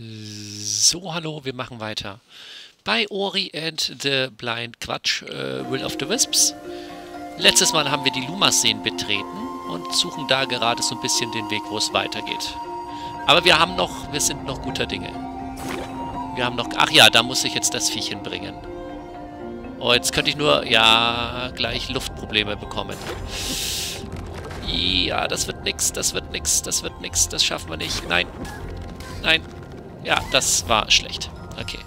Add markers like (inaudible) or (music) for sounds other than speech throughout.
So, hallo, wir machen weiter. Bei Ori and the Blind Quatsch, äh, Will of the Wisps. Letztes Mal haben wir die Lumas-Seen betreten und suchen da gerade so ein bisschen den Weg, wo es weitergeht. Aber wir haben noch, wir sind noch guter Dinge. Wir haben noch, ach ja, da muss ich jetzt das Viech hinbringen. Oh, jetzt könnte ich nur, ja, gleich Luftprobleme bekommen. Ja, das wird nix, das wird nix, das wird nix, das schaffen wir nicht. Nein, nein, ja, das war schlecht. Okay.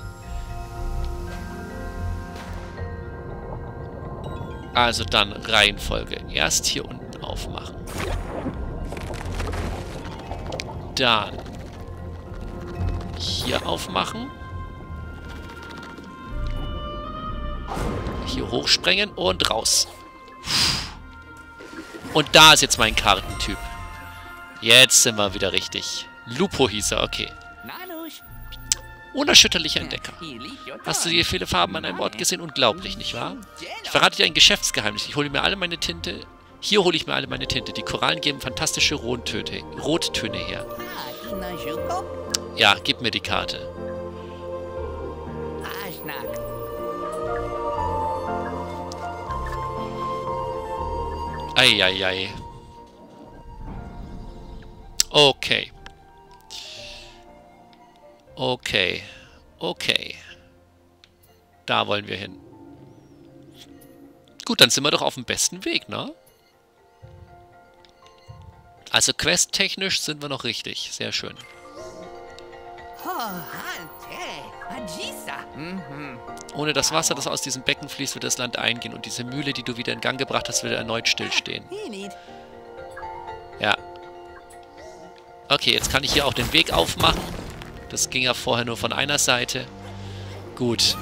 Also dann Reihenfolge. Erst hier unten aufmachen. Dann hier aufmachen. Hier hochsprengen und raus. Und da ist jetzt mein Kartentyp. Jetzt sind wir wieder richtig. Lupo hieß er, okay. Unerschütterlicher Entdecker. Hast du hier viele Farben an einem Ort gesehen? Unglaublich, nicht wahr? Ich verrate dir ein Geschäftsgeheimnis. Ich hole mir alle meine Tinte... Hier hole ich mir alle meine Tinte. Die Korallen geben fantastische Rottöne, Rottöne her. Ja, gib mir die Karte. Eieiei. Okay. Okay. Okay. Da wollen wir hin. Gut, dann sind wir doch auf dem besten Weg, ne? Also questtechnisch sind wir noch richtig. Sehr schön. Ohne das Wasser, das aus diesem Becken fließt, wird das Land eingehen und diese Mühle, die du wieder in Gang gebracht hast, wird erneut stillstehen. Ja. Okay, jetzt kann ich hier auch den Weg aufmachen. Das ging ja vorher nur von einer Seite. Gut.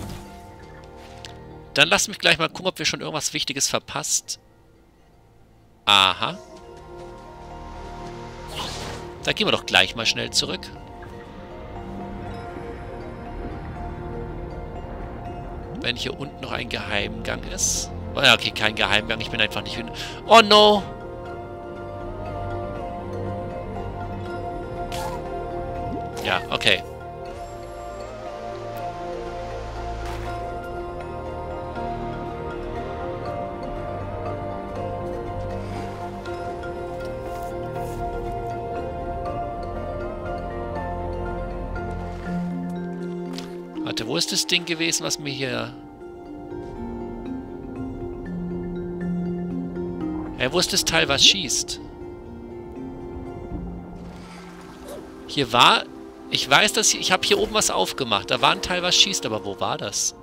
Dann lass mich gleich mal gucken, ob wir schon irgendwas Wichtiges verpasst. Aha. Da gehen wir doch gleich mal schnell zurück. Wenn hier unten noch ein Geheimgang ist. Oh ja, okay, kein Geheimgang. Ich bin einfach nicht hin. Oh no! Ja, okay. Warte, wo ist das Ding gewesen, was mir hier... Wo ist das Teil, was schießt? Hier war ich weiß, dass ich, ich habe hier oben was aufgemacht. Da war ein Teil, was schießt, aber wo war das?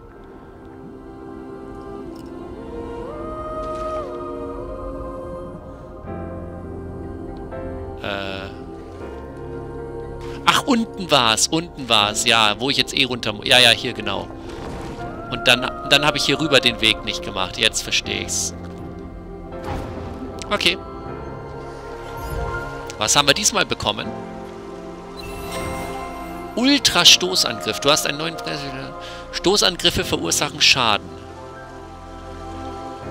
Äh. Ach, unten war es, unten war es. Ja, wo ich jetzt eh runter muss. Ja, ja, hier genau. Und dann, dann habe ich hier rüber den Weg nicht gemacht. Jetzt verstehe ich's. Okay. Was haben wir diesmal bekommen? Ultra-Stoßangriff. Du hast einen neuen... Stoßangriffe verursachen Schaden.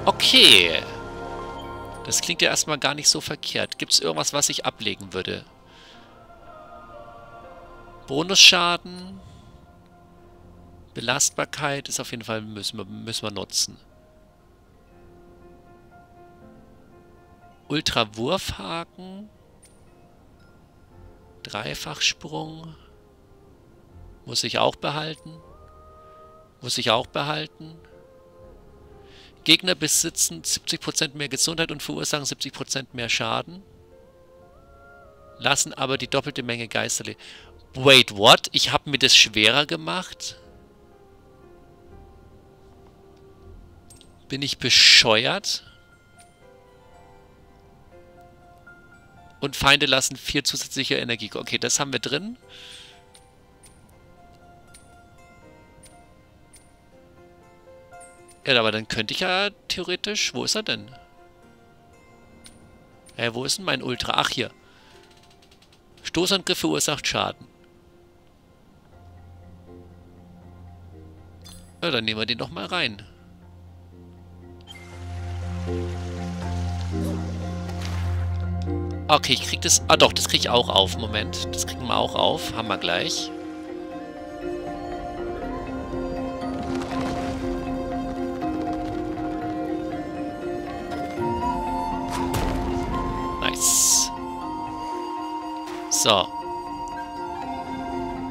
Okay. Das klingt ja erstmal gar nicht so verkehrt. Gibt es irgendwas, was ich ablegen würde? Bonusschaden. Belastbarkeit ist auf jeden Fall, müssen wir, müssen wir nutzen. Ultra-Wurfhaken. Dreifachsprung. Muss ich auch behalten. Muss ich auch behalten. Gegner besitzen 70% mehr Gesundheit und verursachen 70% mehr Schaden. Lassen aber die doppelte Menge Geisterle. Wait, what? Ich habe mir das schwerer gemacht? Bin ich bescheuert? Und Feinde lassen vier zusätzliche Energie. Okay, das haben wir drin. Ja, aber dann könnte ich ja theoretisch... Wo ist er denn? Hä, wo ist denn mein Ultra? Ach, hier. Stoßangriff verursacht Schaden. Ja, dann nehmen wir den doch mal rein. Okay, ich krieg das... Ah doch, das krieg ich auch auf. Moment, das kriegen wir auch auf. Haben wir gleich. So.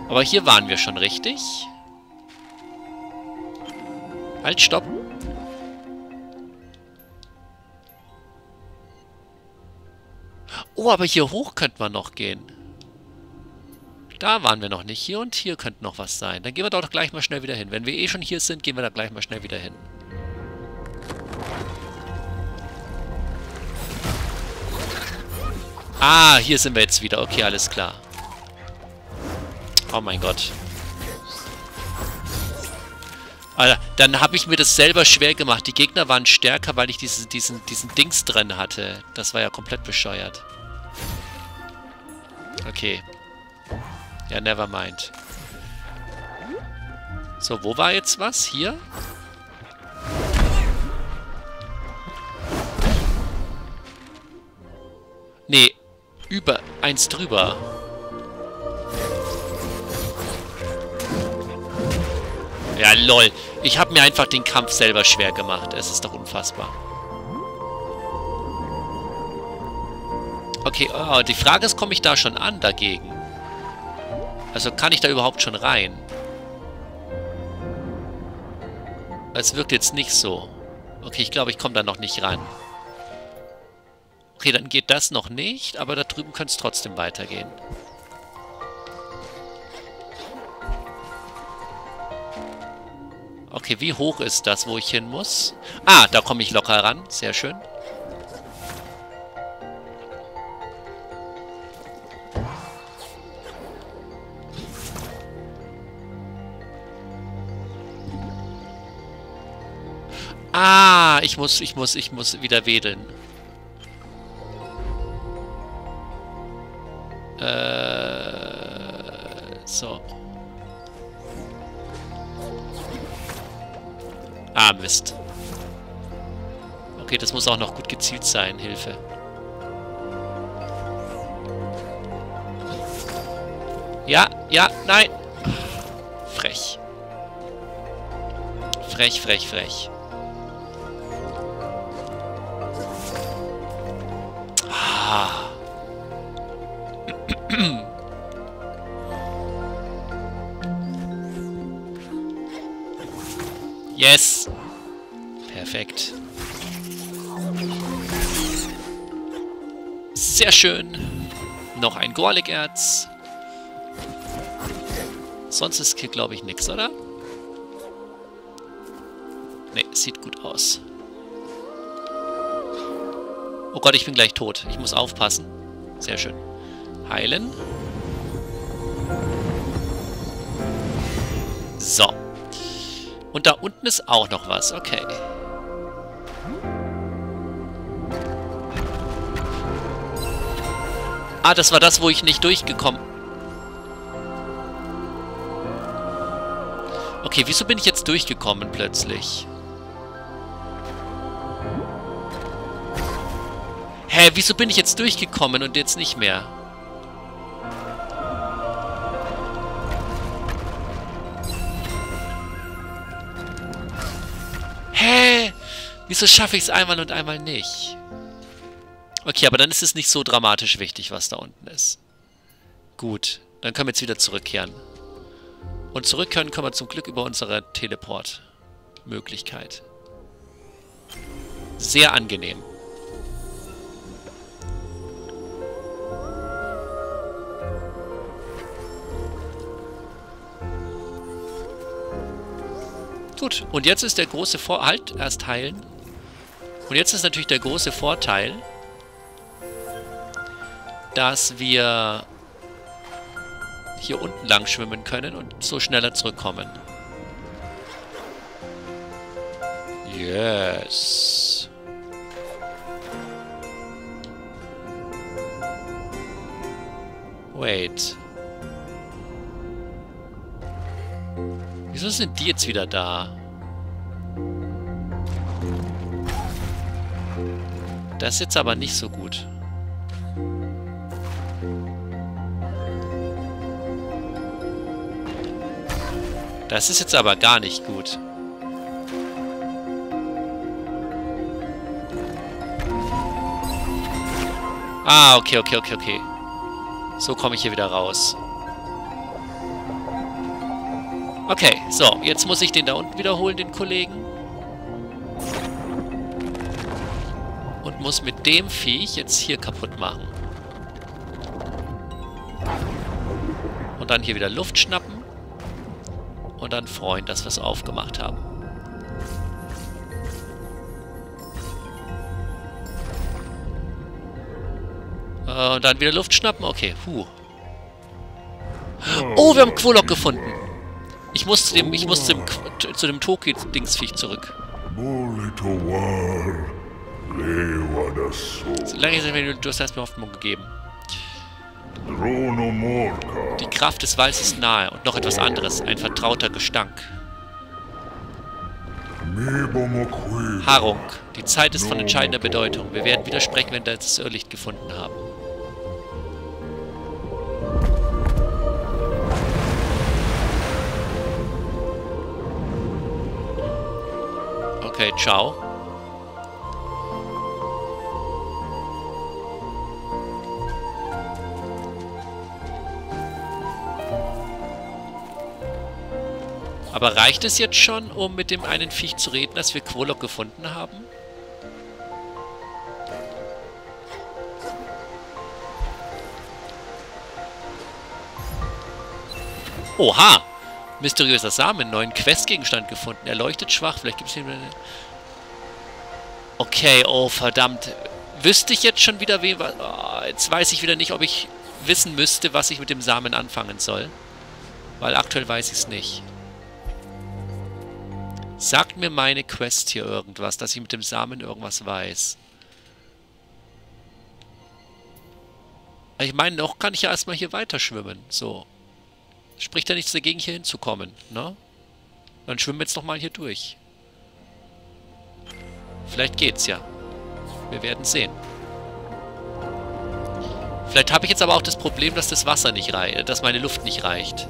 Aber hier waren wir schon richtig. Halt, stopp. Oh, aber hier hoch könnte man noch gehen. Da waren wir noch nicht. Hier und hier könnte noch was sein. Dann gehen wir doch gleich mal schnell wieder hin. Wenn wir eh schon hier sind, gehen wir da gleich mal schnell wieder hin. Ah, hier sind wir jetzt wieder. Okay, alles klar. Oh mein Gott. Alter, dann habe ich mir das selber schwer gemacht. Die Gegner waren stärker, weil ich diesen, diesen, diesen Dings drin hatte. Das war ja komplett bescheuert. Okay. Ja, never mind. So, wo war jetzt was? Hier? Nee, über, eins drüber. Ja, lol. Ich habe mir einfach den Kampf selber schwer gemacht. Es ist doch unfassbar. Okay, oh, die Frage ist, komme ich da schon an dagegen? Also kann ich da überhaupt schon rein? Es wirkt jetzt nicht so. Okay, ich glaube, ich komme da noch nicht ran. Okay, dann geht das noch nicht, aber da drüben könnte es trotzdem weitergehen. Okay, wie hoch ist das, wo ich hin muss? Ah, da komme ich locker ran. Sehr schön. Ah, ich muss, ich muss, ich muss wieder wedeln. Mist. Okay, das muss auch noch gut gezielt sein. Hilfe. Ja, ja, nein. Frech. Frech, frech, frech. Sehr schön. Noch ein Gorlik-Erz. Sonst ist hier, glaube ich, nichts, oder? Ne, sieht gut aus. Oh Gott, ich bin gleich tot. Ich muss aufpassen. Sehr schön. Heilen. So. Und da unten ist auch noch was. Okay. Ah, das war das, wo ich nicht durchgekommen... Okay, wieso bin ich jetzt durchgekommen plötzlich? Hä, wieso bin ich jetzt durchgekommen und jetzt nicht mehr? Hä? Wieso schaffe ich es einmal und einmal nicht? Okay, aber dann ist es nicht so dramatisch wichtig, was da unten ist. Gut, dann können wir jetzt wieder zurückkehren. Und zurückkehren können wir zum Glück über unsere Teleport-Möglichkeit. Sehr angenehm. Gut, und jetzt ist der große Vor... Halt, erst heilen. Und jetzt ist natürlich der große Vorteil, dass wir hier unten lang schwimmen können und so schneller zurückkommen. Yes. Wait. Wieso sind die jetzt wieder da? Das ist jetzt aber nicht so gut. Das ist jetzt aber gar nicht gut. Ah, okay, okay, okay, okay. So komme ich hier wieder raus. Okay, so. Jetzt muss ich den da unten wiederholen, den Kollegen. Und muss mit dem Viech jetzt hier kaputt machen. Und dann hier wieder Luft schnappen. Und dann freuen, dass wir es aufgemacht haben. Äh, und dann wieder Luft schnappen. Okay, puh. Oh, wir haben Quolok gefunden. Ich muss zu dem, ich muss zu dem, zu dem Toki-Dingsviech zurück. Solange ich du hast erstmal Hoffnung gegeben. Die Kraft des Walds ist nahe und noch etwas anderes, ein vertrauter Gestank. Harung. Die Zeit ist von entscheidender Bedeutung. Wir werden widersprechen, wenn wir das Irrlicht gefunden haben. Okay, ciao. Aber reicht es jetzt schon, um mit dem einen Viech zu reden, dass wir Quolok gefunden haben? Oha! Mysteriöser Samen, neuen Questgegenstand gefunden. Er leuchtet schwach, vielleicht gibt es hier... Okay, oh verdammt. Wüsste ich jetzt schon wieder, wen... Oh, jetzt weiß ich wieder nicht, ob ich wissen müsste, was ich mit dem Samen anfangen soll. Weil aktuell weiß ich es nicht. Sagt mir meine Quest hier irgendwas, dass ich mit dem Samen irgendwas weiß. Ich meine, noch kann ich ja erstmal hier weiter schwimmen. So. Spricht ja nichts dagegen, hier hinzukommen, ne? Dann schwimmen wir jetzt nochmal hier durch. Vielleicht geht's ja. Wir werden sehen. Vielleicht habe ich jetzt aber auch das Problem, dass das Wasser nicht reicht, dass meine Luft nicht reicht.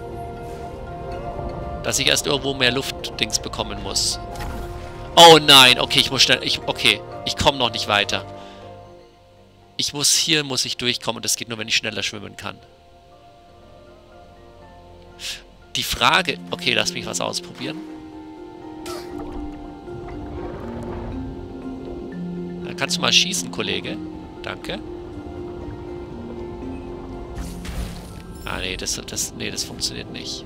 Dass ich erst irgendwo mehr Luftdings bekommen muss. Oh nein, okay, ich muss schnell, ich, okay, ich komme noch nicht weiter. Ich muss, hier muss ich durchkommen und das geht nur, wenn ich schneller schwimmen kann. Die Frage... Okay, lass mich was ausprobieren. Da kannst du mal schießen, Kollege. Danke. Ah, nee, das, das, nee, das funktioniert nicht.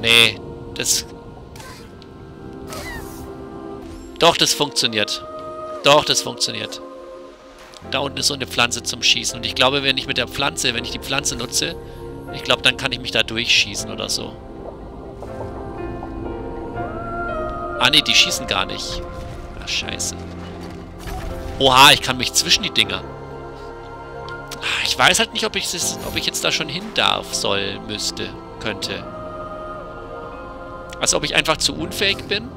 Nee, das... Doch, das funktioniert. Doch, das funktioniert. Da unten ist so eine Pflanze zum Schießen. Und ich glaube, wenn ich mit der Pflanze, wenn ich die Pflanze nutze, ich glaube, dann kann ich mich da durchschießen oder so. Ah, ne, die schießen gar nicht. Ach, scheiße. Oha, ich kann mich zwischen die Dinger. Ah, ich weiß halt nicht, ob ich, ob ich jetzt da schon hin darf, soll, müsste, könnte. Als ob ich einfach zu unfähig bin.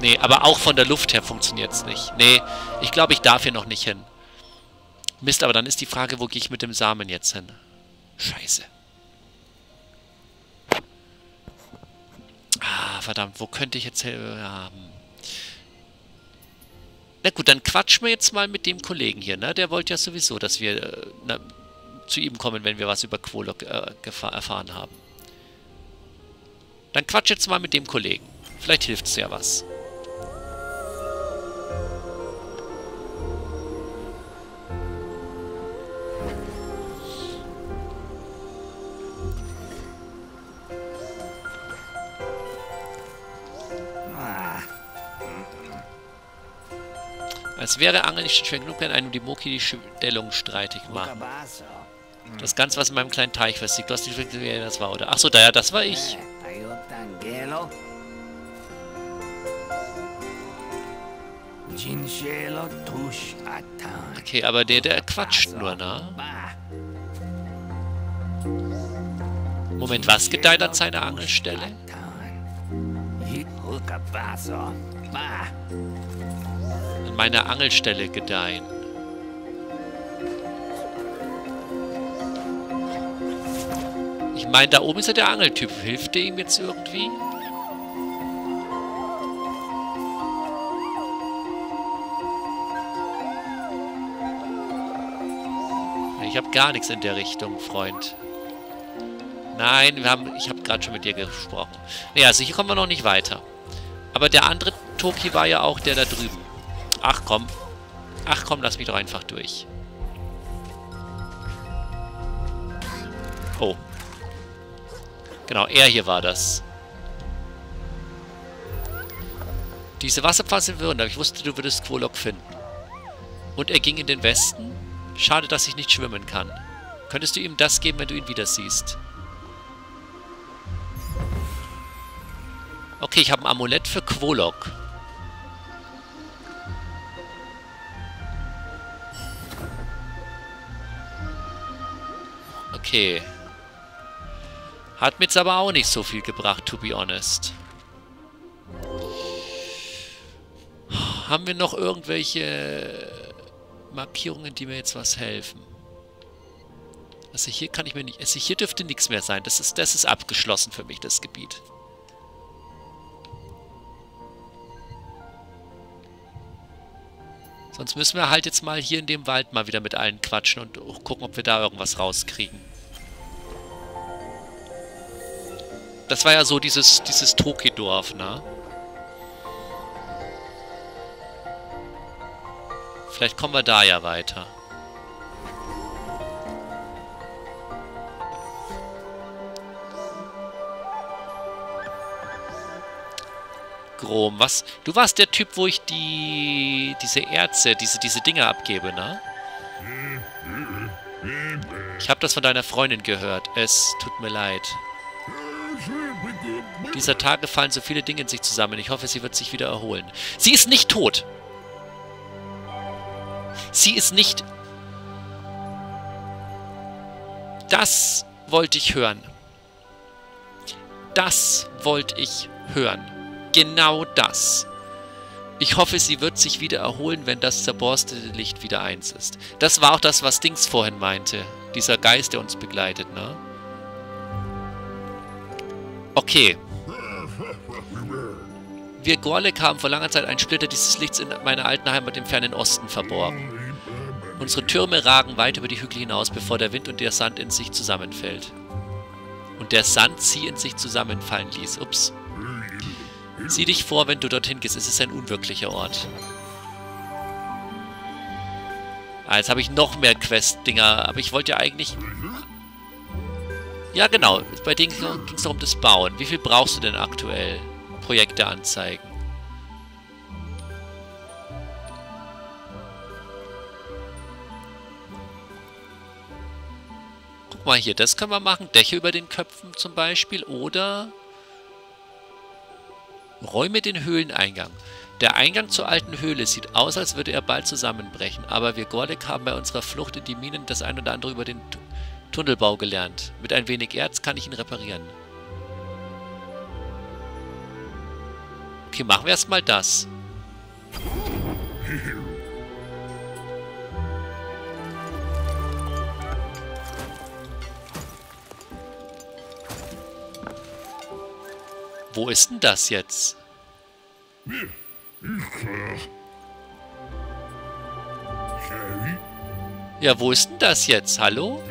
Nee, aber auch von der Luft her funktioniert es nicht. Nee, ich glaube, ich darf hier noch nicht hin. Mist, aber dann ist die Frage, wo gehe ich mit dem Samen jetzt hin? Scheiße. Ah, verdammt, wo könnte ich jetzt haben? Na gut, dann quatschen wir jetzt mal mit dem Kollegen hier, ne? Der wollte ja sowieso, dass wir äh, na, zu ihm kommen, wenn wir was über Quolok äh, erfahren haben. Dann quatsch jetzt mal mit dem Kollegen. Vielleicht hilft es ja was. Als wäre Angeln nicht schwer genug, wenn einem die Moki die Stellung streitig macht. Das Ganze, was in meinem kleinen Teich festigt. Du hast nicht wirklich, wer das war, oder? Achso, da ja, das war ich. Okay, aber der, der quatscht nur, ne? Moment, was gedeiht an seiner Angelstelle? an meiner Angelstelle gedeihen. Ich meine, da oben ist ja der Angeltyp. Hilft der ihm jetzt irgendwie? Ich habe gar nichts in der Richtung, Freund. Nein, wir haben, ich habe gerade schon mit dir gesprochen. Naja, also hier kommen wir noch nicht weiter. Aber der andere Toki war ja auch der da drüben. Ach komm. Ach komm, lass mich doch einfach durch. Oh, Genau, er hier war das. Diese Wasserpflanze sind verwirrend, aber ich wusste, du würdest Quolok finden. Und er ging in den Westen? Schade, dass ich nicht schwimmen kann. Könntest du ihm das geben, wenn du ihn wieder siehst? Okay, ich habe ein Amulett für Quolok. Okay. Hat mir jetzt aber auch nicht so viel gebracht, to be honest. Haben wir noch irgendwelche Markierungen, die mir jetzt was helfen? Also hier kann ich mir nicht... Also hier dürfte nichts mehr sein. Das ist, das ist abgeschlossen für mich, das Gebiet. Sonst müssen wir halt jetzt mal hier in dem Wald mal wieder mit allen quatschen und gucken, ob wir da irgendwas rauskriegen. Das war ja so dieses, dieses Toki-Dorf, ne? Vielleicht kommen wir da ja weiter. Grom, was? Du warst der Typ, wo ich die... diese Erze, diese, diese Dinger abgebe, ne? Ich habe das von deiner Freundin gehört. Es tut mir leid. Dieser Tage fallen so viele Dinge in sich zusammen. Ich hoffe, sie wird sich wieder erholen. Sie ist nicht tot. Sie ist nicht... Das wollte ich hören. Das wollte ich hören. Genau das. Ich hoffe, sie wird sich wieder erholen, wenn das zerborstete Licht wieder eins ist. Das war auch das, was Dings vorhin meinte. Dieser Geist, der uns begleitet, ne? Okay. Wir Gorlek haben vor langer Zeit einen Splitter dieses Lichts in meiner alten Heimat im fernen Osten verborgen. Unsere Türme ragen weit über die Hügel hinaus, bevor der Wind und der Sand in sich zusammenfällt. Und der Sand sie in sich zusammenfallen ließ. Ups. Sieh dich vor, wenn du dorthin gehst. Es ist ein unwirklicher Ort. Ah, jetzt habe ich noch mehr Quest-Dinger. Aber ich wollte ja eigentlich... Ja, genau. Bei denen ging es noch um das Bauen. Wie viel brauchst du denn aktuell? Projekte anzeigen. Guck mal hier, das können wir machen. Dächer über den Köpfen zum Beispiel. Oder Räume den Höhleneingang. Der Eingang zur alten Höhle sieht aus, als würde er bald zusammenbrechen, aber wir Gordek haben bei unserer Flucht in die Minen das ein oder andere über den Tunnelbau gelernt. Mit ein wenig Erz kann ich ihn reparieren. Okay, machen wir erstmal das. Wo ist denn das jetzt? Ja, wo ist denn das jetzt? Hallo?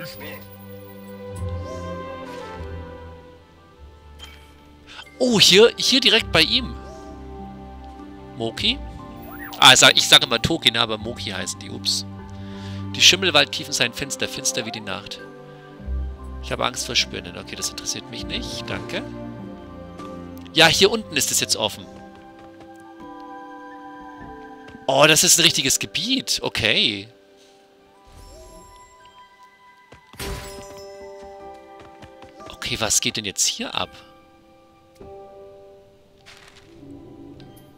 Oh, hier, hier direkt bei ihm. Moki? Ah, ich sage immer Toki, ne, aber Moki heißen die. Ups. Die Schimmelwaldtiefen seien finster, finster wie die Nacht. Ich habe Angst vor Spinnen. Okay, das interessiert mich nicht. Danke. Ja, hier unten ist es jetzt offen. Oh, das ist ein richtiges Gebiet. Okay. Okay, was geht denn jetzt hier ab?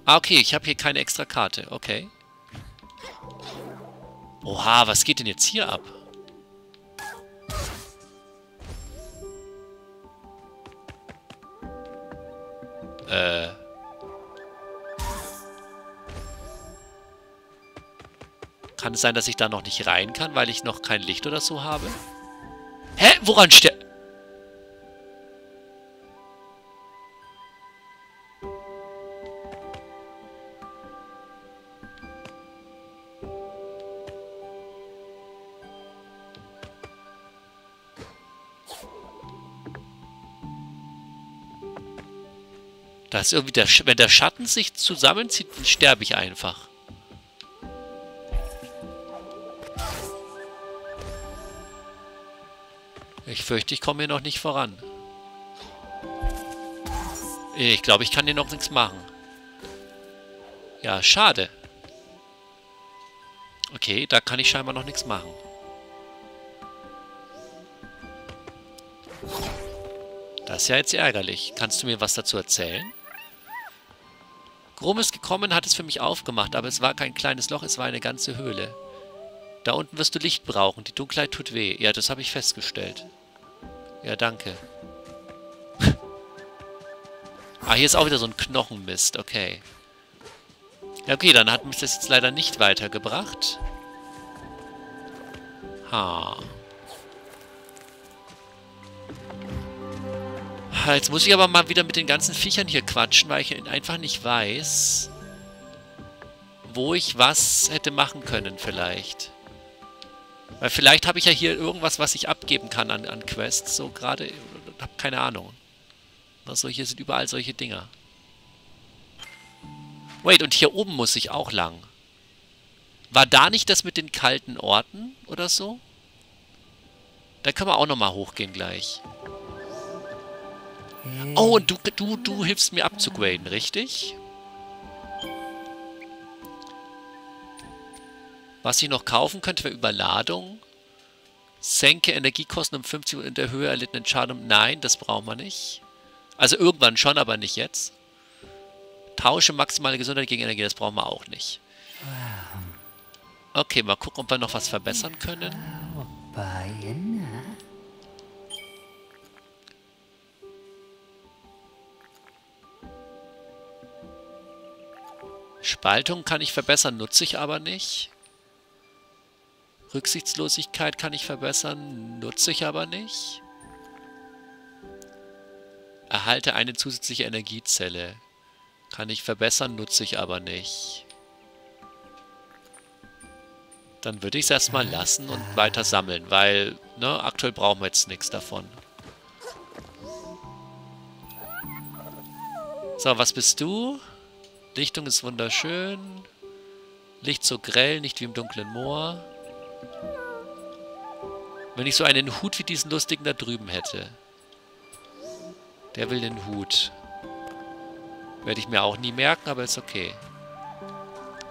Ah, okay, ich habe hier keine extra Karte. Okay. Oha, was geht denn jetzt hier ab? Äh. Kann es sein, dass ich da noch nicht rein kann, weil ich noch kein Licht oder so habe? Hä? Woran steht... Da ist irgendwie der, wenn der Schatten sich zusammenzieht, dann sterbe ich einfach. Ich fürchte, ich komme hier noch nicht voran. Ich glaube, ich kann hier noch nichts machen. Ja, schade. Okay, da kann ich scheinbar noch nichts machen. Das ist ja jetzt ärgerlich. Kannst du mir was dazu erzählen? Grum ist gekommen, hat es für mich aufgemacht, aber es war kein kleines Loch, es war eine ganze Höhle. Da unten wirst du Licht brauchen, die Dunkelheit tut weh. Ja, das habe ich festgestellt. Ja, danke. (laughs) ah, hier ist auch wieder so ein Knochenmist, okay. Ja, okay, dann hat mich das jetzt leider nicht weitergebracht. Ha. Jetzt muss ich aber mal wieder mit den ganzen Viechern hier quatschen, weil ich einfach nicht weiß, wo ich was hätte machen können vielleicht. Weil vielleicht habe ich ja hier irgendwas, was ich abgeben kann an, an Quests, so gerade, habe keine Ahnung. Also hier sind überall solche Dinger. Wait, und hier oben muss ich auch lang. War da nicht das mit den kalten Orten oder so? Da können wir auch nochmal hochgehen gleich. Oh, und du, du, du hilfst mir abzugraden, richtig? Was ich noch kaufen könnte, wäre Überladung. Senke Energiekosten um 50 und in der Höhe erlittenen Schaden. Nein, das brauchen wir nicht. Also irgendwann schon, aber nicht jetzt. Tausche maximale Gesundheit gegen Energie, das brauchen wir auch nicht. Okay, mal gucken, ob wir noch was verbessern können. Spaltung kann ich verbessern, nutze ich aber nicht. Rücksichtslosigkeit kann ich verbessern, nutze ich aber nicht. Erhalte eine zusätzliche Energiezelle. Kann ich verbessern, nutze ich aber nicht. Dann würde ich es erstmal lassen und weiter sammeln, weil ne, aktuell brauchen wir jetzt nichts davon. So, was bist du? Lichtung ist wunderschön. Licht so grell, nicht wie im dunklen Moor. Wenn ich so einen Hut wie diesen lustigen da drüben hätte. Der will den Hut. Werde ich mir auch nie merken, aber ist okay.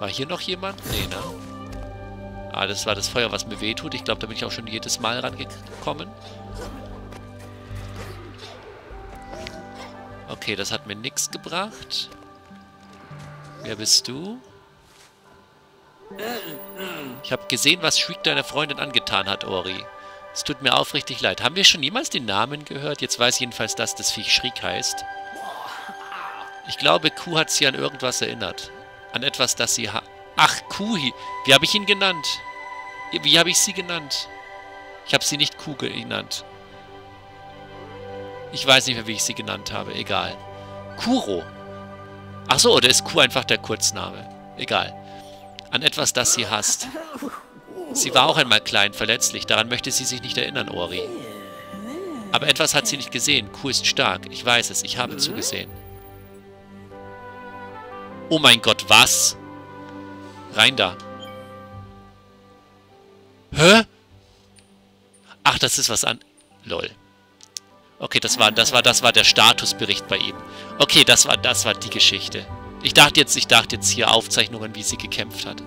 War hier noch jemand? Nee, ne? Ah, das war das Feuer, was mir wehtut. Ich glaube, da bin ich auch schon jedes Mal rangekommen. Okay, das hat mir nichts gebracht. Wer bist du? Ich habe gesehen, was Shriek deiner Freundin angetan hat, Ori. Es tut mir aufrichtig leid. Haben wir schon jemals den Namen gehört? Jetzt weiß ich jedenfalls, dass das Viech Shriek heißt. Ich glaube, Kuh hat sie an irgendwas erinnert. An etwas, das sie ha... Ach, Kuhi. Wie habe ich ihn genannt? Wie habe ich sie genannt? Ich habe sie nicht Kuh genannt. Ich weiß nicht mehr, wie ich sie genannt habe. Egal. Kuro. Ach so, oder ist Q einfach der Kurzname? Egal. An etwas, das sie hasst. Sie war auch einmal klein, verletzlich. Daran möchte sie sich nicht erinnern, Ori. Aber etwas hat sie nicht gesehen. Q ist stark. Ich weiß es. Ich habe zugesehen. Oh mein Gott, was? Rein da. Hä? Ach, das ist was an... Lol. Okay, das war, das war, das war der Statusbericht bei ihm. Okay, das war, das war die Geschichte. Ich dachte jetzt, ich dachte jetzt hier Aufzeichnungen, wie sie gekämpft hat.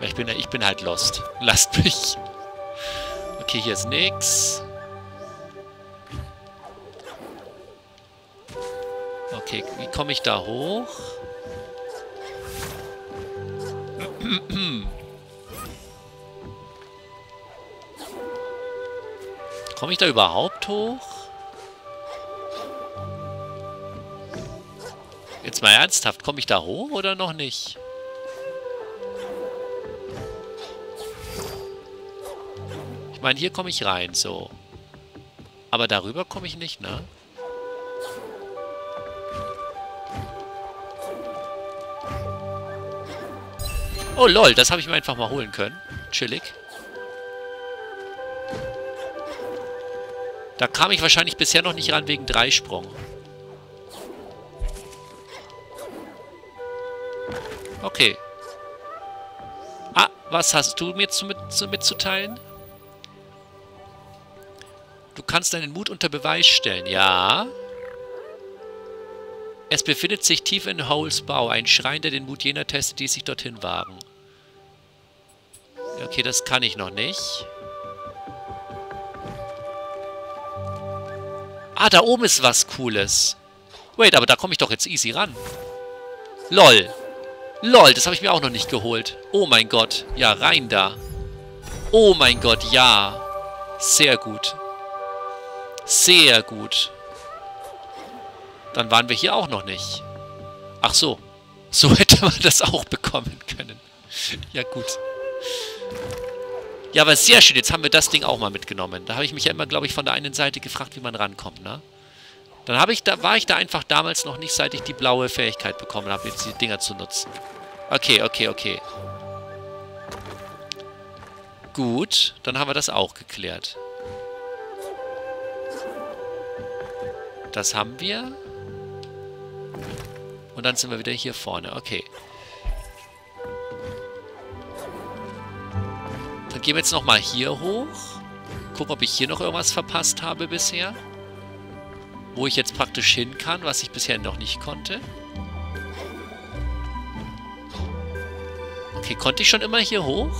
Ich bin, ich bin halt lost. (laughs) Lasst mich. Okay, hier ist nix. Okay, wie komme ich da hoch? (clears throat) Komme ich da überhaupt hoch? Jetzt mal ernsthaft, komme ich da hoch oder noch nicht? Ich meine, hier komme ich rein, so. Aber darüber komme ich nicht, ne? Oh lol, das habe ich mir einfach mal holen können. Chillig. Da kam ich wahrscheinlich bisher noch nicht ran wegen Dreisprung. Okay. Ah, was hast du mir zu, mit, zu, mitzuteilen? Du kannst deinen Mut unter Beweis stellen. Ja. Es befindet sich tief in Holes Bau, ein Schrein, der den Mut jener testet, die sich dorthin wagen. Okay, das kann ich noch nicht. Ah, da oben ist was Cooles. Wait, aber da komme ich doch jetzt easy ran. LOL. LOL, das habe ich mir auch noch nicht geholt. Oh mein Gott. Ja, rein da. Oh mein Gott, ja. Sehr gut. Sehr gut. Dann waren wir hier auch noch nicht. Ach so. So (laughs) hätte man das auch bekommen können. Ja, gut. Ja, aber sehr schön. Jetzt haben wir das Ding auch mal mitgenommen. Da habe ich mich ja immer, glaube ich, von der einen Seite gefragt, wie man rankommt, ne? Dann ich da, war ich da einfach damals noch nicht, seit ich die blaue Fähigkeit bekommen habe, jetzt die Dinger zu nutzen. Okay, okay, okay. Gut, dann haben wir das auch geklärt. Das haben wir. Und dann sind wir wieder hier vorne. Okay. Dann gehen wir jetzt nochmal hier hoch. Gucken, ob ich hier noch irgendwas verpasst habe bisher. Wo ich jetzt praktisch hin kann, was ich bisher noch nicht konnte. Okay, konnte ich schon immer hier hoch?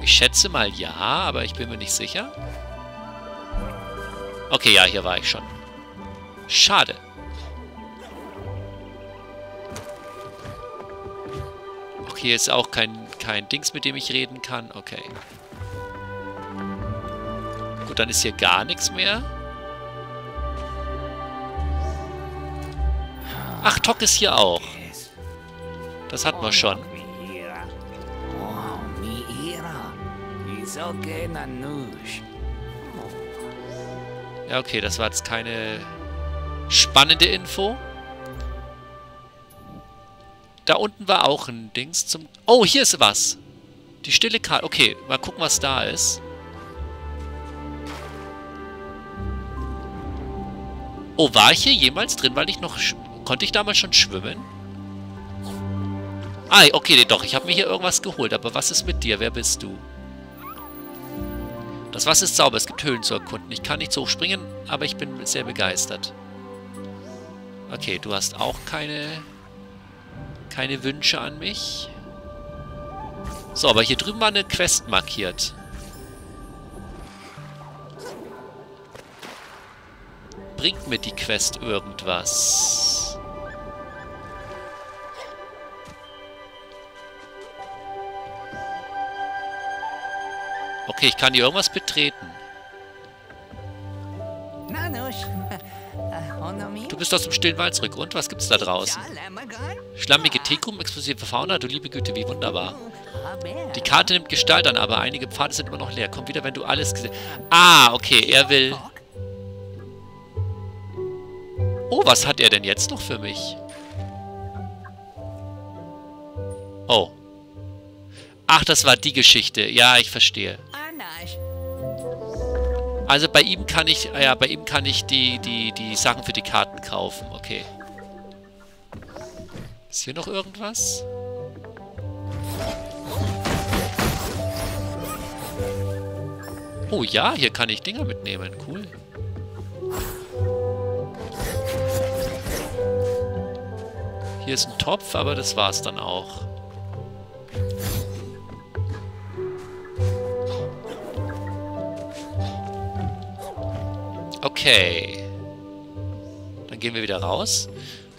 Ich schätze mal ja, aber ich bin mir nicht sicher. Okay, ja, hier war ich schon. Schade. Okay, ist auch kein, kein Dings, mit dem ich reden kann. Okay. Gut, dann ist hier gar nichts mehr. Ach, Tok ist hier auch. Das hatten wir schon. Ja, okay, das war jetzt keine spannende Info. Da unten war auch ein Dings zum... Oh, hier ist was. Die stille Karte. Okay, mal gucken, was da ist. Oh, war ich hier jemals drin, weil ich noch... Konnte ich damals schon schwimmen? Ah, okay, nee, doch. Ich habe mir hier irgendwas geholt. Aber was ist mit dir? Wer bist du? Das Wasser ist sauber. Es gibt Höhlen zu erkunden. Ich kann nicht so hoch springen, aber ich bin sehr begeistert. Okay, du hast auch keine... keine Wünsche an mich. So, aber hier drüben war eine Quest markiert. Bringt mir die Quest irgendwas? Okay, ich kann hier irgendwas betreten. Bist aus dem stillen Wald zurück. Und, was gibt's da draußen? Schlammige Tekrum, explosive Fauna, du liebe Güte, wie wunderbar. Die Karte nimmt Gestalt an, aber einige Pfade sind immer noch leer. Komm wieder, wenn du alles gesehen... Ah, okay, er will... Oh, was hat er denn jetzt noch für mich? Oh. Ach, das war die Geschichte. Ja, ich verstehe. Also bei ihm kann ich, ja, bei ihm kann ich die, die, die Sachen für die Karten kaufen. Okay. Ist hier noch irgendwas? Oh ja, hier kann ich Dinger mitnehmen. Cool. Hier ist ein Topf, aber das war's dann auch. Okay. Dann gehen wir wieder raus.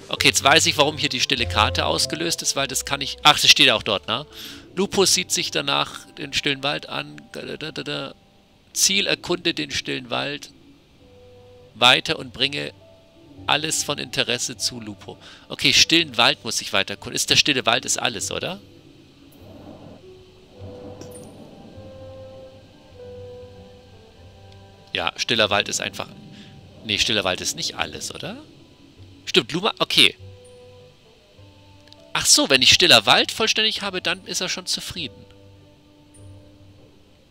Okay, jetzt weiß ich, warum hier die stille Karte ausgelöst ist, weil das kann ich... Ach, das steht auch dort, ne? Lupus sieht sich danach den stillen Wald an. Ziel, erkunde den stillen Wald weiter und bringe alles von Interesse zu Lupo. Okay, stillen Wald muss ich weiter erkunden. Ist der stille Wald ist alles, oder? Ja, stiller Wald ist einfach... Nee, stiller Wald ist nicht alles, oder? Stimmt, Luma... Okay. Ach so, wenn ich stiller Wald vollständig habe, dann ist er schon zufrieden.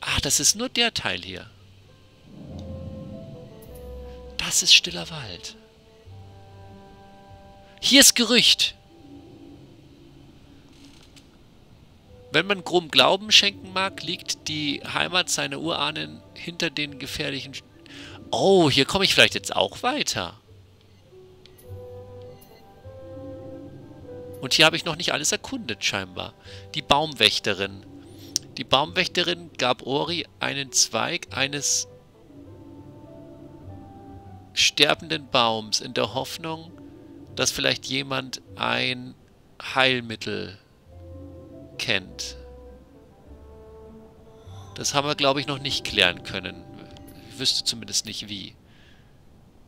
Ah, das ist nur der Teil hier. Das ist stiller Wald. Hier ist Gerücht. Wenn man Grum Glauben schenken mag, liegt die Heimat seiner Urahnen hinter den gefährlichen... Oh, hier komme ich vielleicht jetzt auch weiter. Und hier habe ich noch nicht alles erkundet, scheinbar. Die Baumwächterin. Die Baumwächterin gab Ori einen Zweig eines sterbenden Baums in der Hoffnung, dass vielleicht jemand ein Heilmittel kennt. Das haben wir, glaube ich, noch nicht klären können. Wüsste zumindest nicht wie.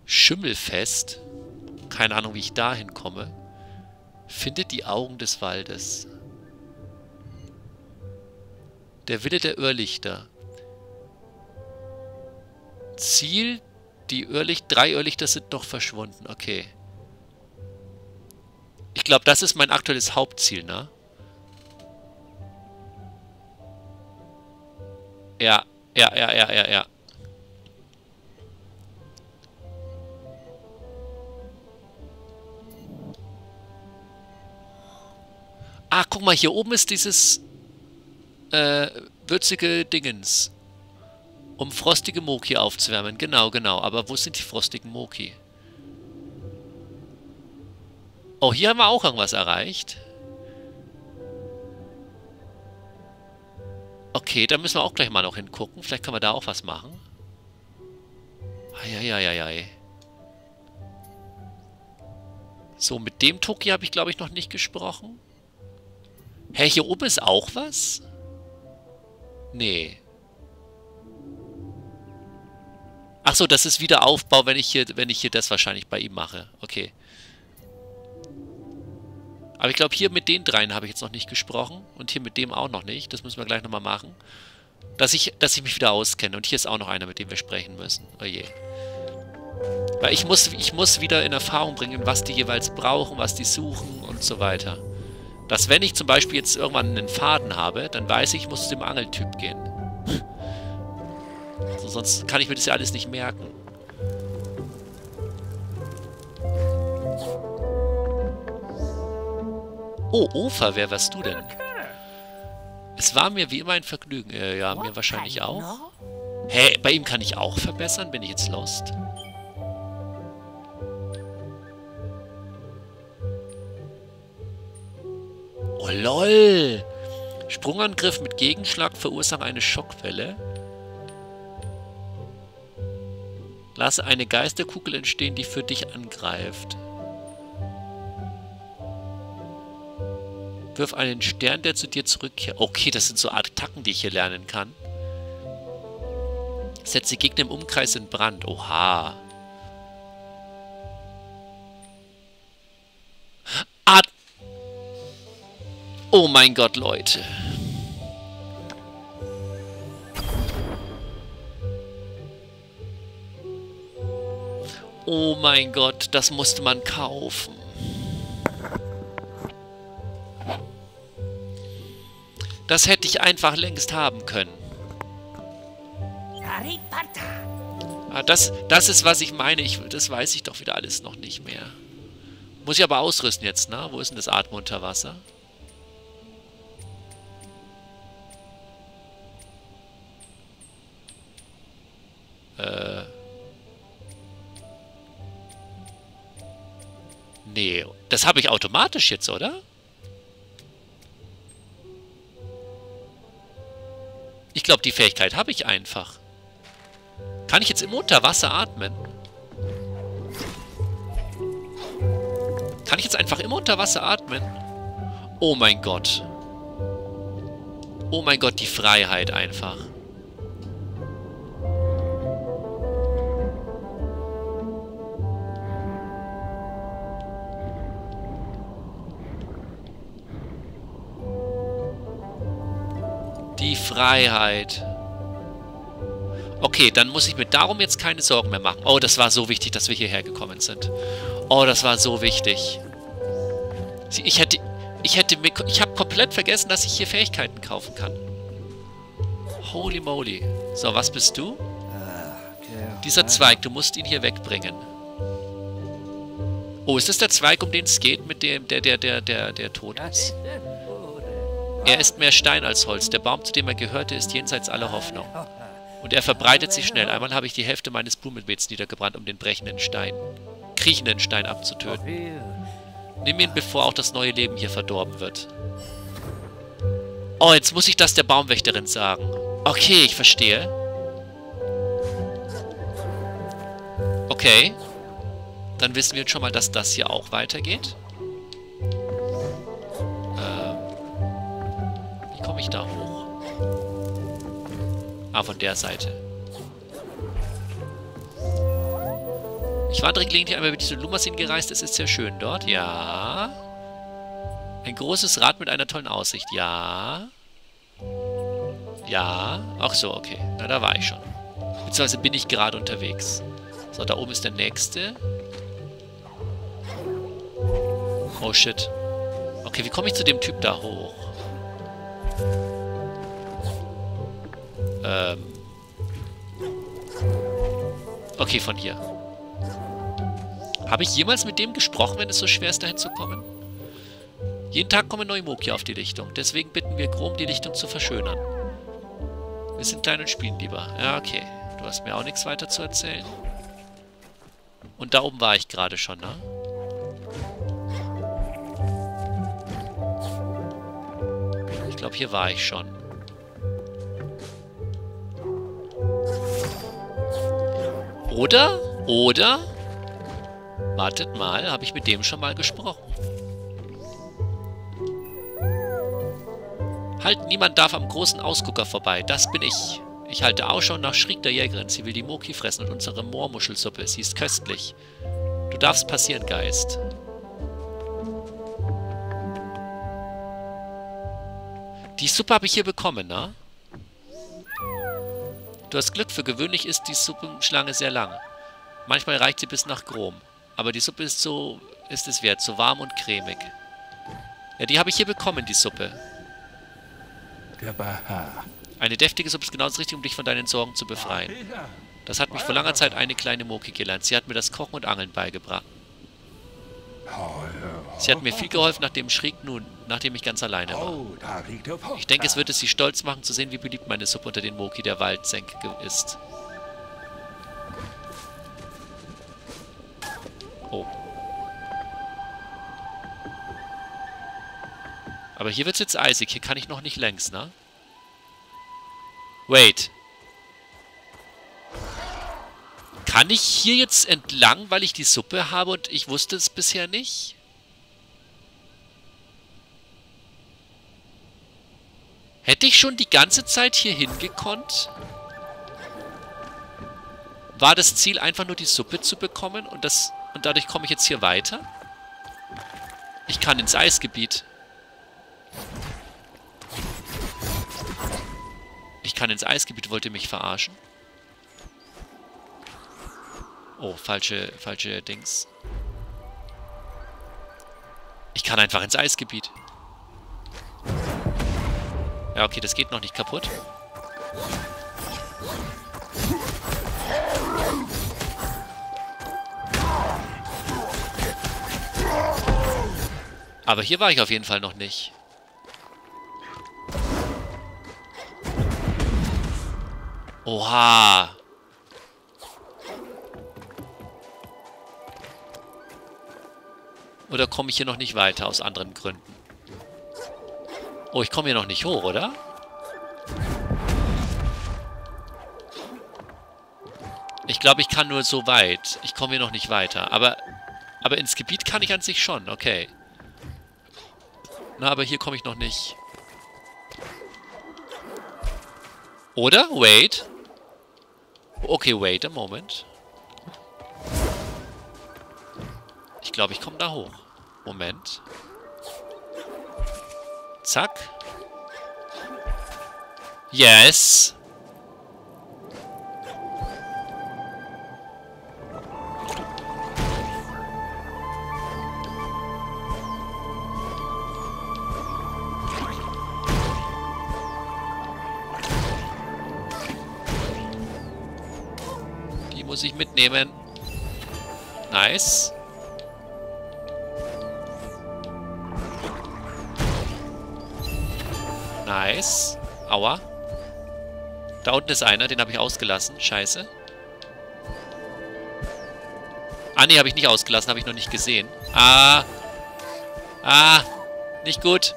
Schimmelfest. Keine Ahnung, wie ich da hinkomme. Findet die Augen des Waldes. Der Wille der Irrlichter. Ziel, die Irrlicht, drei Irrlichter sind noch verschwunden. Okay. Ich glaube, das ist mein aktuelles Hauptziel, ne? Ja, ja, ja, ja, ja, ja. Ah, guck mal, hier oben ist dieses äh, würzige Dingens. Um frostige Moki aufzuwärmen. Genau, genau. Aber wo sind die frostigen Moki? Oh, hier haben wir auch irgendwas erreicht. Okay, da müssen wir auch gleich mal noch hingucken. Vielleicht können wir da auch was machen. Eieieiei. So, mit dem Toki habe ich, glaube ich, noch nicht gesprochen. Hä, hier oben ist auch was? Nee. Achso, das ist wieder Aufbau, wenn ich hier, wenn ich hier das wahrscheinlich bei ihm mache. Okay. Aber ich glaube, hier mit den dreien habe ich jetzt noch nicht gesprochen. Und hier mit dem auch noch nicht. Das müssen wir gleich nochmal machen. Dass ich, dass ich mich wieder auskenne. Und hier ist auch noch einer, mit dem wir sprechen müssen. Oh je. Weil ich muss, ich muss wieder in Erfahrung bringen, was die jeweils brauchen, was die suchen und so weiter. Dass wenn ich zum Beispiel jetzt irgendwann einen Faden habe, dann weiß ich, ich muss zu dem Angeltyp gehen. also sonst kann ich mir das ja alles nicht merken. Oh, Ofa, wer warst du denn? Es war mir wie immer ein Vergnügen. Äh, ja, mir wahrscheinlich auch. Hä, hey, bei ihm kann ich auch verbessern? Bin ich jetzt lost? Lol. Sprungangriff mit Gegenschlag verursacht eine Schockwelle. Lasse eine Geisterkugel entstehen, die für dich angreift. Wirf einen Stern, der zu dir zurückkehrt. Okay, das sind so Attacken, die ich hier lernen kann. Setze Gegner im Umkreis in Brand. Oha. Oh mein Gott, Leute. Oh mein Gott, das musste man kaufen. Das hätte ich einfach längst haben können. Ah, das, das ist, was ich meine. Ich, das weiß ich doch wieder alles noch nicht mehr. Muss ich aber ausrüsten jetzt, ne? Wo ist denn das Atmen unter Wasser? Das habe ich automatisch jetzt, oder? Ich glaube, die Fähigkeit habe ich einfach. Kann ich jetzt im Unterwasser atmen? Kann ich jetzt einfach im Unterwasser atmen? Oh mein Gott. Oh mein Gott, die Freiheit einfach. Freiheit. Okay, dann muss ich mir darum jetzt keine Sorgen mehr machen. Oh, das war so wichtig, dass wir hierher gekommen sind. Oh, das war so wichtig. Ich hätte... Ich hätte mir... Ich habe komplett vergessen, dass ich hier Fähigkeiten kaufen kann. Holy moly. So, was bist du? Dieser Zweig, du musst ihn hier wegbringen. Oh, ist das der Zweig, um den es geht, mit dem, der, der, der, der, der tot ist? Er ist mehr Stein als Holz. Der Baum, zu dem er gehörte, ist jenseits aller Hoffnung. Und er verbreitet sich schnell. Einmal habe ich die Hälfte meines Blumenbeets niedergebrannt, um den brechenden Stein, kriechenden Stein abzutöten. Nimm ihn, bevor auch das neue Leben hier verdorben wird. Oh, jetzt muss ich das der Baumwächterin sagen. Okay, ich verstehe. Okay. Dann wissen wir jetzt schon mal, dass das hier auch weitergeht. Komme ich da hoch? Ah, von der Seite. Ich war gelegentlich einmal über diese Lumasin gereist. Es ist sehr schön dort. Ja. Ein großes Rad mit einer tollen Aussicht. Ja. Ja. Ach so, okay. Na, da war ich schon. Beziehungsweise bin ich gerade unterwegs. So, da oben ist der nächste. Oh shit. Okay, wie komme ich zu dem Typ da hoch? Ähm. Okay, von hier. Habe ich jemals mit dem gesprochen, wenn es so schwer ist, dahin zu kommen? Jeden Tag kommen neue Moki auf die Lichtung. Deswegen bitten wir Grom, die Lichtung zu verschönern. Wir sind klein und spielen lieber. Ja, okay. Du hast mir auch nichts weiter zu erzählen. Und da oben war ich gerade schon, ne? Glaube, hier war ich schon. Oder? Oder? Wartet mal, habe ich mit dem schon mal gesprochen? Halt, niemand darf am großen Ausgucker vorbei. Das bin ich. Ich halte Ausschau nach Schrieg der Jägerin. Sie will die Moki fressen und unsere Moormuschelsuppe. Sie ist köstlich. Du darfst passieren, Geist. Die Suppe habe ich hier bekommen, ne? Du hast Glück, für gewöhnlich ist die Suppenschlange sehr lang. Manchmal reicht sie bis nach Grom. Aber die Suppe ist so, ist es wert, so warm und cremig. Ja, die habe ich hier bekommen, die Suppe. Eine deftige Suppe ist genau das Richtige, um dich von deinen Sorgen zu befreien. Das hat mich vor langer Zeit eine kleine Moki gelernt. Sie hat mir das Kochen und Angeln beigebracht. Sie hat mir viel geholfen, nachdem schräg nun, nachdem ich ganz alleine war. Oh, ich denke, es würde sie stolz machen, zu sehen, wie beliebt meine Suppe unter den Moki der Waldsenke ist. Oh. Aber hier wird es jetzt eisig. Hier kann ich noch nicht längs, ne? Wait. Kann ich hier jetzt entlang, weil ich die Suppe habe und ich wusste es bisher nicht? Hätte ich schon die ganze Zeit hier hingekonnt? War das Ziel einfach nur die Suppe zu bekommen und, das, und dadurch komme ich jetzt hier weiter? Ich kann ins Eisgebiet. Ich kann ins Eisgebiet, wollte mich verarschen. Oh, falsche, falsche Dings. Ich kann einfach ins Eisgebiet. Ja, okay, das geht noch nicht kaputt. Aber hier war ich auf jeden Fall noch nicht. Oha. Oder komme ich hier noch nicht weiter aus anderen Gründen? Oh, ich komme hier noch nicht hoch, oder? Ich glaube, ich kann nur so weit. Ich komme hier noch nicht weiter. Aber, aber ins Gebiet kann ich an sich schon. Okay. Na, aber hier komme ich noch nicht. Oder? Wait. Okay, wait a moment. Ich glaube, ich komme da hoch. Moment. Zack. Yes. Die muss ich mitnehmen. Nice. Nice. Aua. Da unten ist einer, den habe ich ausgelassen. Scheiße. Ah, nee, habe ich nicht ausgelassen, habe ich noch nicht gesehen. Ah. Ah. Nicht gut.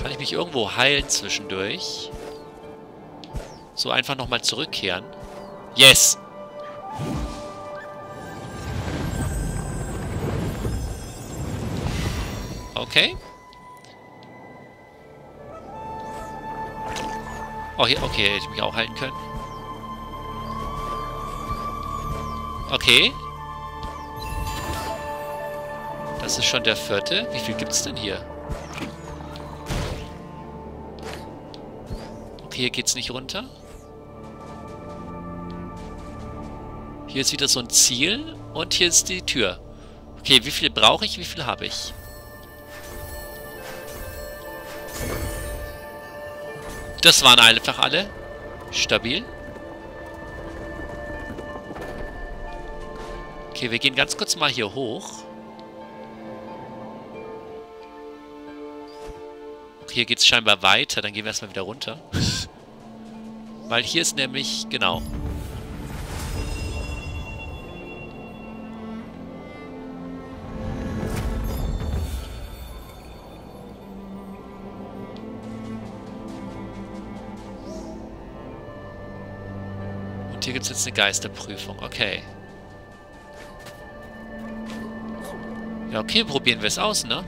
Kann ich mich irgendwo heilen zwischendurch? So einfach nochmal zurückkehren. Yes! Okay. Oh, hier, okay, hätte ich mich auch halten können. Okay. Das ist schon der vierte. Wie viel gibt es denn hier? Okay, hier geht's nicht runter. Hier ist wieder so ein Ziel und hier ist die Tür. Okay, wie viel brauche ich, wie viel habe ich? Das waren einfach alle. Stabil. Okay, wir gehen ganz kurz mal hier hoch. Okay, hier geht es scheinbar weiter. Dann gehen wir erstmal wieder runter. (laughs) Weil hier ist nämlich... Genau. Hier gibt es jetzt eine Geisterprüfung. Okay. Ja, okay, probieren wir es aus, ne?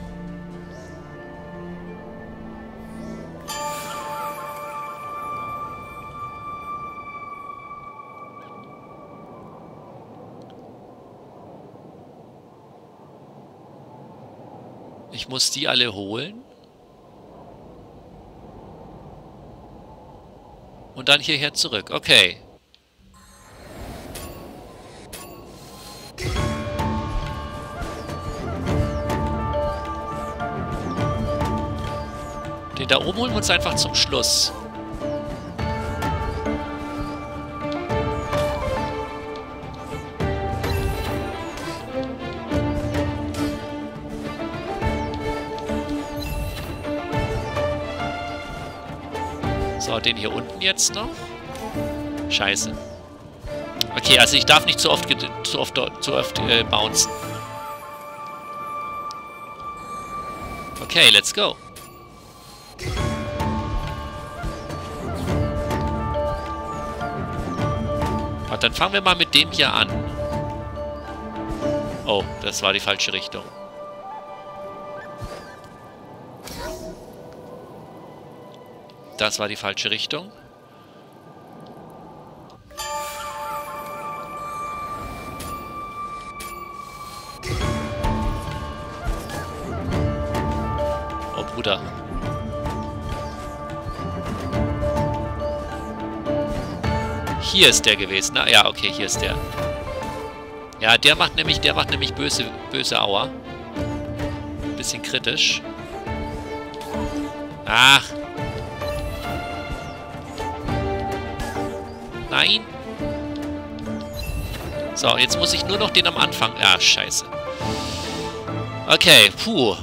Ich muss die alle holen. Und dann hierher zurück. Okay. Da oben holen wir uns einfach zum Schluss. So, den hier unten jetzt noch. Scheiße. Okay, also ich darf nicht zu oft, zu oft, zu oft äh, bouncen. Okay, let's go. Dann fangen wir mal mit dem hier an. Oh, das war die falsche Richtung. Das war die falsche Richtung. Oh, Bruder. Hier ist der gewesen. Na ja, okay, hier ist der. Ja, der macht nämlich, der macht nämlich böse, böse Aua. Bisschen kritisch. Ach, Nein. So, jetzt muss ich nur noch den am Anfang... Ah, scheiße. Okay, puh.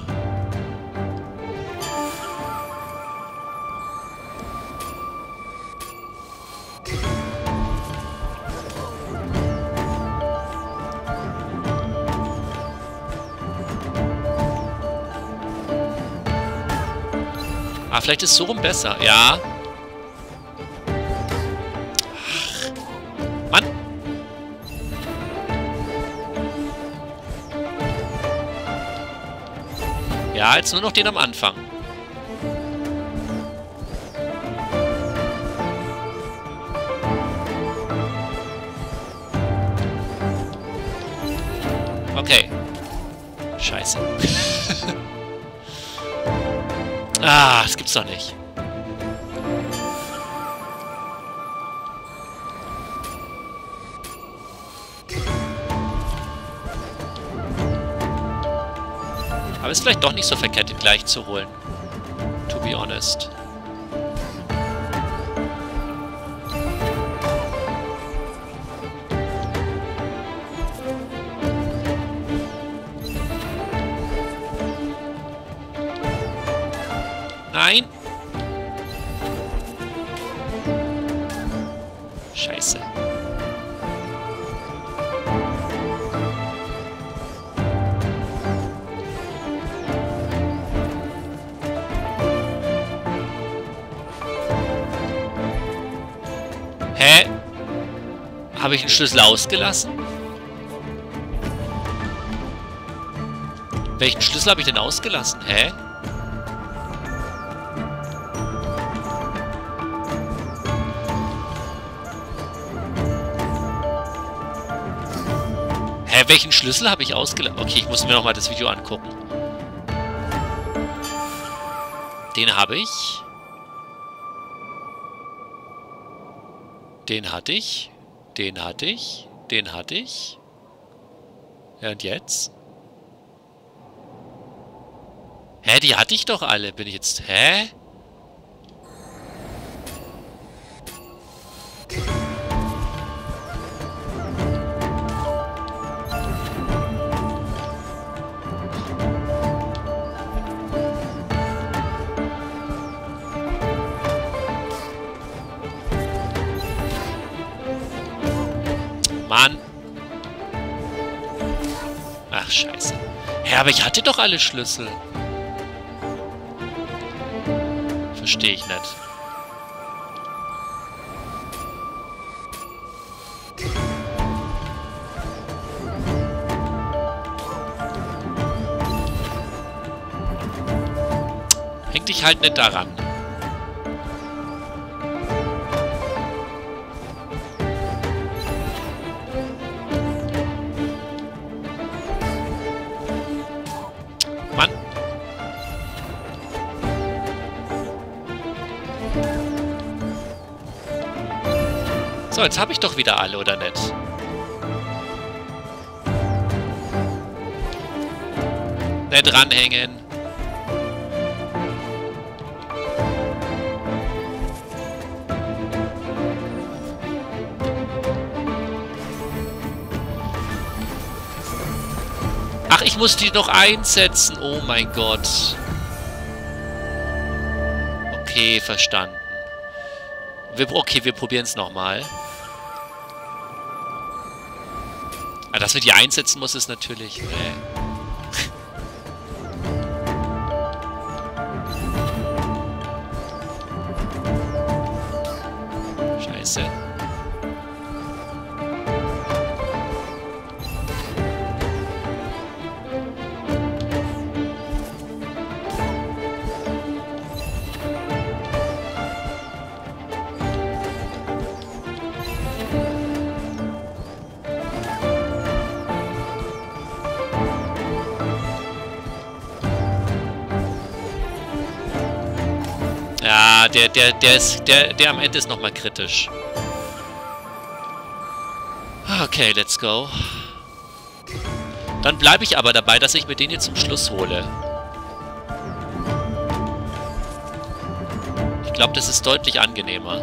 Vielleicht ist so rum besser. Ja, Ja, jetzt nur noch den am Anfang. Ah, das gibt's doch nicht. Aber ist vielleicht doch nicht so verkehrt, den gleich zu holen. To be honest. Habe ich einen Schlüssel ausgelassen? Welchen Schlüssel habe ich denn ausgelassen? Hä? Hä, welchen Schlüssel habe ich ausgelassen? Okay, ich muss mir nochmal das Video angucken. Den habe ich. Den hatte ich. Den hatte ich. Den hatte ich. Ja, und jetzt? Hä, die hatte ich doch alle. Bin ich jetzt... Hä? Scheiße. Hä, aber ich hatte doch alle Schlüssel. Verstehe ich nicht. Häng dich halt nicht daran. Jetzt habe ich doch wieder alle, oder nicht? Nicht dranhängen. Ach, ich muss die noch einsetzen. Oh mein Gott. Okay, verstanden. Wir, okay, wir probieren es nochmal. Ah, dass wir die einsetzen muss, ist natürlich... Äh. Der, der, der ist, der, der am Ende ist nochmal kritisch. Okay, let's go. Dann bleibe ich aber dabei, dass ich mir den jetzt zum Schluss hole. Ich glaube, das ist deutlich angenehmer.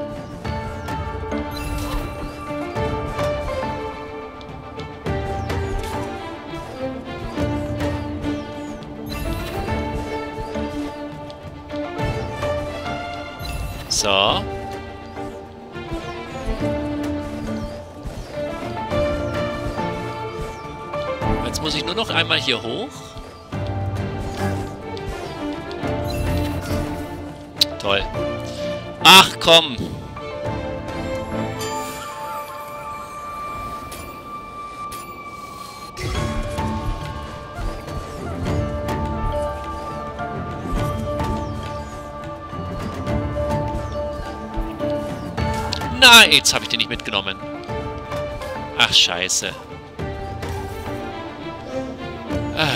So. Jetzt muss ich nur noch einmal hier hoch. Toll. Ach, komm. Nein, jetzt habe ich den nicht mitgenommen. Ach, scheiße. Ah.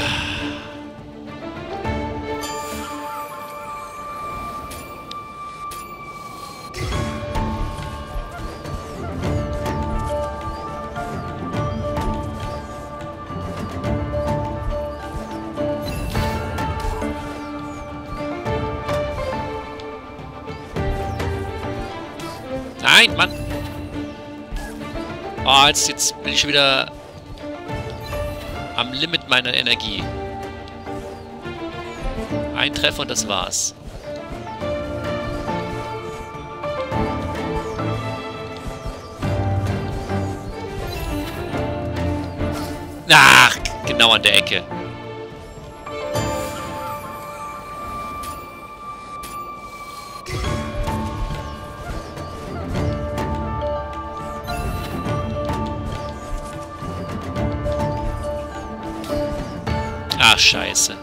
Nein, Mann. Oh, jetzt, jetzt bin ich schon wieder am Limit meiner Energie. Ein Treffer und das war's. Ach, genau an der Ecke. Ach,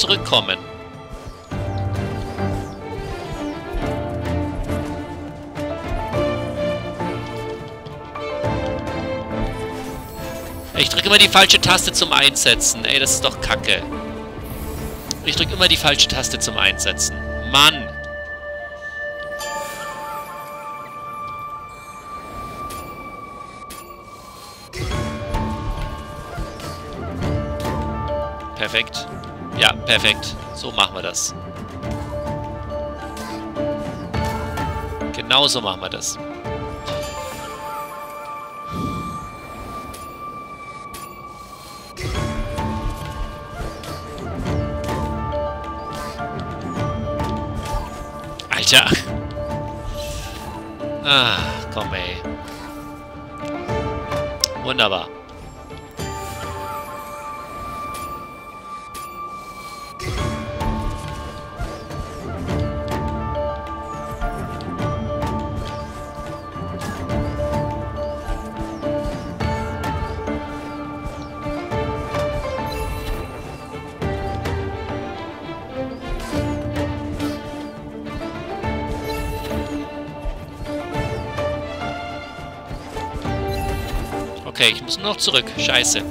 zurückkommen. Ich drücke immer die falsche Taste zum Einsetzen. Ey, das ist doch kacke. Ich drücke immer die falsche Taste zum Einsetzen. Mann. Perfekt. Ja, perfekt. So machen wir das. Genau so machen wir das. Alter. Ah, komm ey. Wunderbar. Nur noch zurück. Scheiße.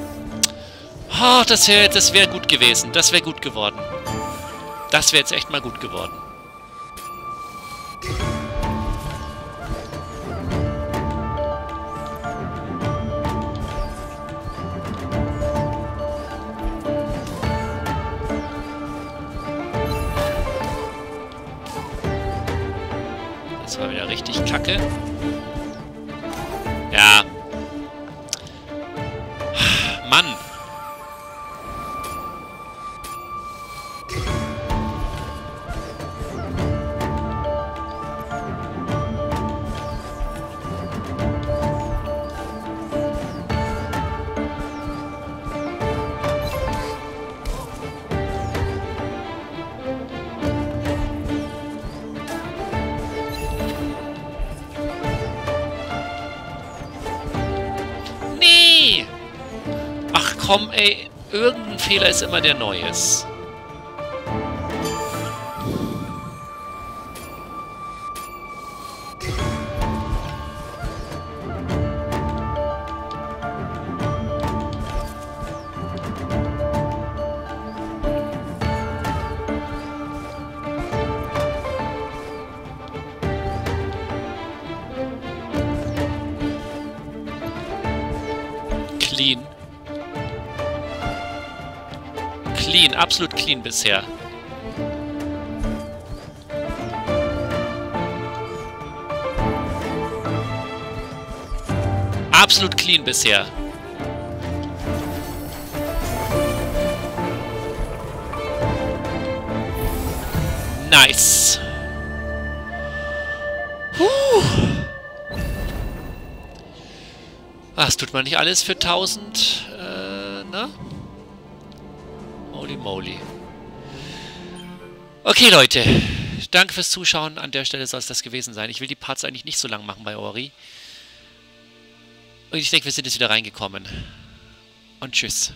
Oh, das wäre das wär gut gewesen. Das wäre gut geworden. Das wäre jetzt echt mal gut geworden. Komm, ey. Irgendein Fehler ist immer der Neues. Clean bisher. Absolut clean bisher. Nice. Puh. Ach, das tut man nicht alles für 1000, Okay, Leute. Danke fürs Zuschauen. An der Stelle soll es das gewesen sein. Ich will die Parts eigentlich nicht so lang machen bei Ori. Und ich denke, wir sind jetzt wieder reingekommen. Und tschüss.